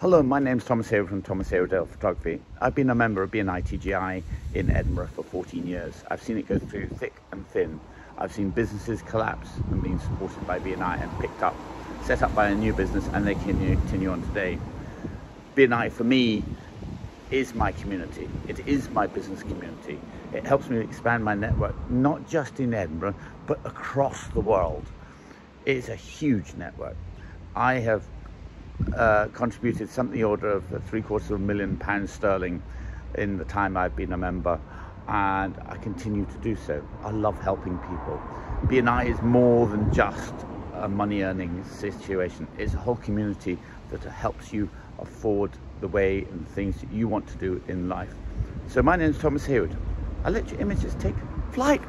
Hello, my name's Thomas Haywood from Thomas Haywood Photography. I've been a member of BNI TGI in Edinburgh for 14 years. I've seen it go through thick and thin. I've seen businesses collapse and being supported by BNI and picked up, set up by a new business and they continue on today. BNI for me is my community. It is my business community. It helps me expand my network, not just in Edinburgh, but across the world. It's a huge network. I have uh, contributed something the order of three quarters of a million pounds sterling in the time I've been a member and I continue to do so. I love helping people. BNI is more than just a money earning situation. It's a whole community that helps you afford the way and things that you want to do in life. So my name is Thomas Haywood. I'll let your images take flight.